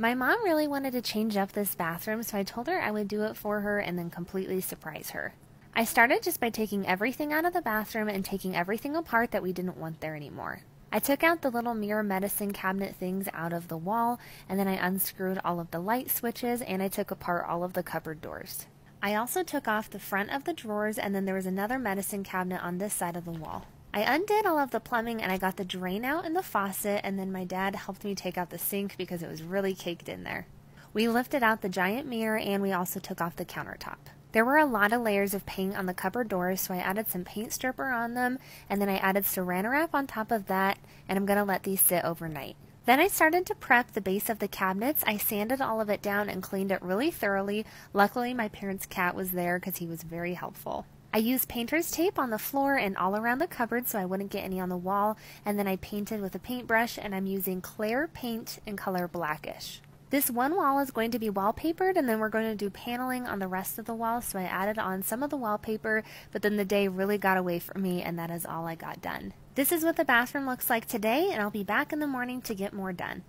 My mom really wanted to change up this bathroom, so I told her I would do it for her and then completely surprise her. I started just by taking everything out of the bathroom and taking everything apart that we didn't want there anymore. I took out the little mirror medicine cabinet things out of the wall, and then I unscrewed all of the light switches and I took apart all of the cupboard doors. I also took off the front of the drawers, and then there was another medicine cabinet on this side of the wall. I undid all of the plumbing and I got the drain out and the faucet, and then my dad helped me take out the sink because it was really caked in there. We lifted out the giant mirror and we also took off the countertop. There were a lot of layers of paint on the cupboard doors, so I added some paint stripper on them, and then I added saran wrap on top of that, and I'm going to let these sit overnight. Then I started to prep the base of the cabinets. I sanded all of it down and cleaned it really thoroughly. Luckily, my parents' cat was there because he was very helpful. I used painter's tape on the floor and all around the cupboard so I wouldn't get any on the wall, and then I painted with a paintbrush, and I'm using Clare paint in color blackish. This one wall is going to be wallpapered and then we're going to do paneling on the rest of the wall. So I added on some of the wallpaper, but then the day really got away from me and that is all I got done. This is what the bathroom looks like today and I'll be back in the morning to get more done.